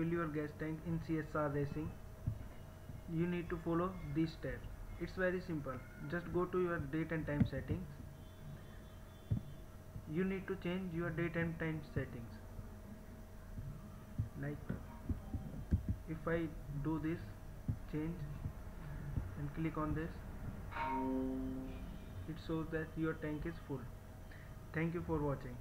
fill your gas tank in CSR racing. You need to follow these steps. It's very simple. Just go to your date and time settings. You need to change your date and time settings. Like if I do this change and click on this it shows that your tank is full. Thank you for watching.